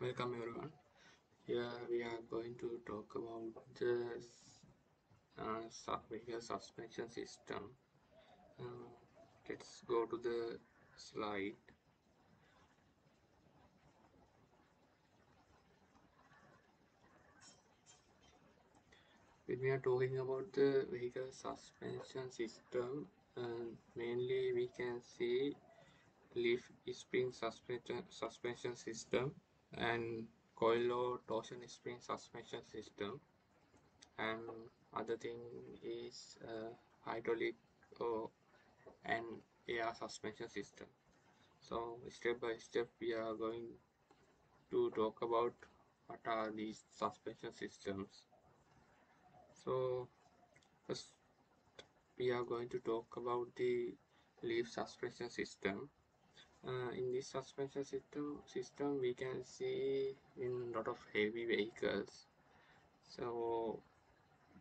Welcome everyone. Here we are going to talk about the uh, suspension system. Uh, let's go to the slide. When we are talking about the vehicle suspension system, uh, mainly we can see leaf spring suspension suspension system and coil or torsion spring suspension system. And other thing is uh, hydraulic or and air suspension system. So step by step we are going to talk about what are these suspension systems. So first we are going to talk about the leaf suspension system uh, in this suspension system system we can see in lot of heavy vehicles. So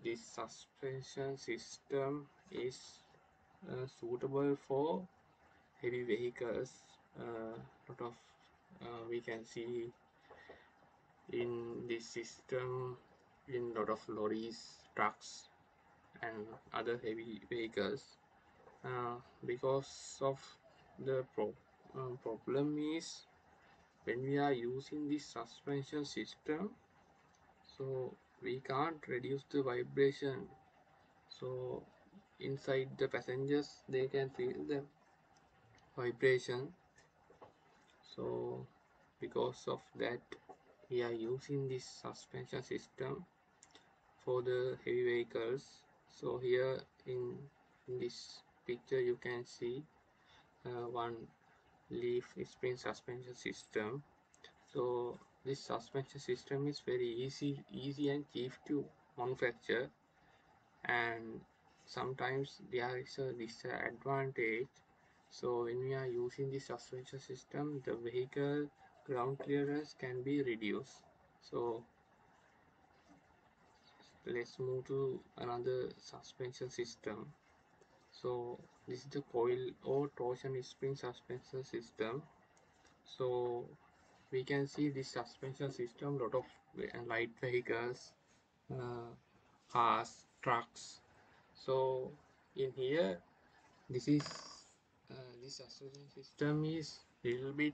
this suspension system is uh, suitable for heavy vehicles. Uh, lot of uh, we can see in this system in lot of lorries trucks and other heavy vehicles. Uh, because of the pro uh, problem is when we are using this suspension system so we can't reduce the vibration. So inside the passengers they can feel the vibration. So because of that we are using this suspension system for the heavy vehicles. So here in, in this picture you can see uh, one leaf spring suspension system. So this suspension system is very easy easy and cheap to manufacture. And sometimes there is a disadvantage. So when we are using the suspension system the vehicle ground clearance can be reduced. So let's move to another suspension system. So this is the coil. Or torsion spring suspension system. So we can see this suspension system lot of light vehicles uh, cars trucks. So in here this is uh, this suspension system is little bit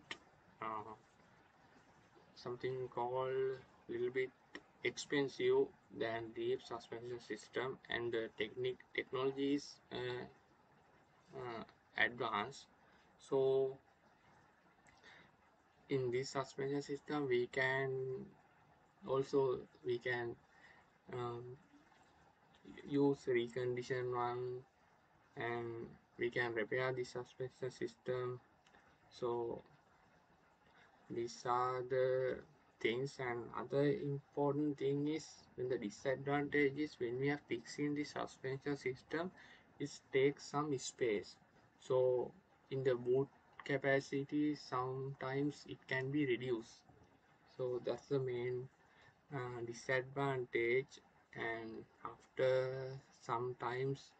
uh, something called little bit expensive than the suspension system. And the technique technology is uh, uh, advanced. So in this suspension system we can also we can um, use recondition one and we can repair the suspension system. So these are the things and other important thing is when the disadvantage is when we are fixing the suspension system it takes some space. So in the boot capacity sometimes it can be reduced. So that's the main uh, disadvantage. And after sometimes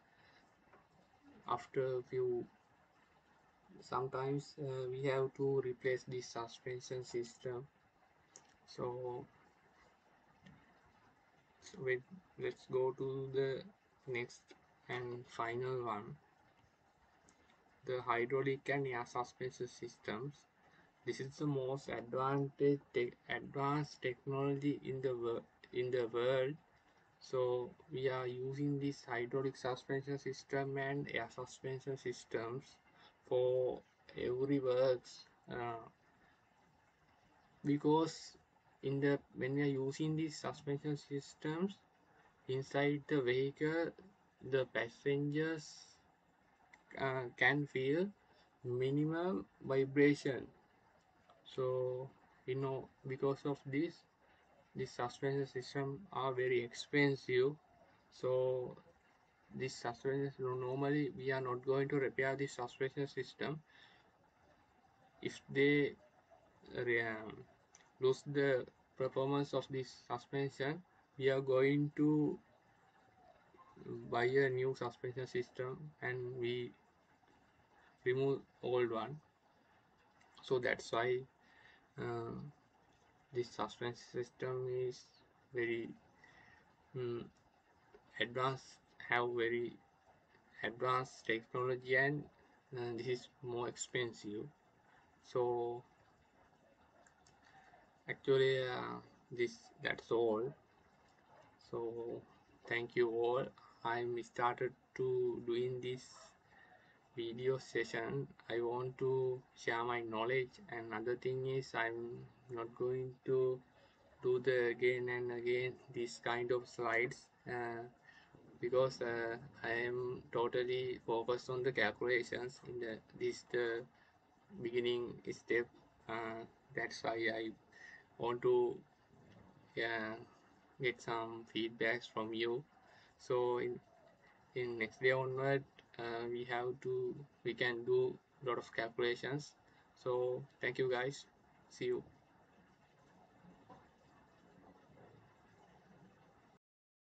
after a few sometimes uh, we have to replace the suspension system. So, so wait, let's go to the next and final one. The hydraulic and air suspension systems. This is the most advanced te advanced technology in the world in the world. So we are using this hydraulic suspension system and air suspension systems for every works uh, because in the when we are using these suspension systems inside the vehicle the passengers uh, can feel minimum vibration. So you know because of this this suspension system are very expensive. So this suspension normally we are not going to repair this suspension system if they um, lose the performance of this suspension. We are going to buy a new suspension system and we remove old one. So that's why uh, this suspension system is very um, advanced have very advanced technology and uh, this is more expensive. So actually uh, this that's all. So thank you all i'm started to doing this video session. I want to share my knowledge. And another thing is i'm not going to do the again and again this kind of slides uh, because uh, i am totally focused on the calculations in the this the beginning step. Uh, that's why i want to yeah get some feedbacks from you so in in next day onward uh, we have to we can do a lot of calculations. So thank you guys. See you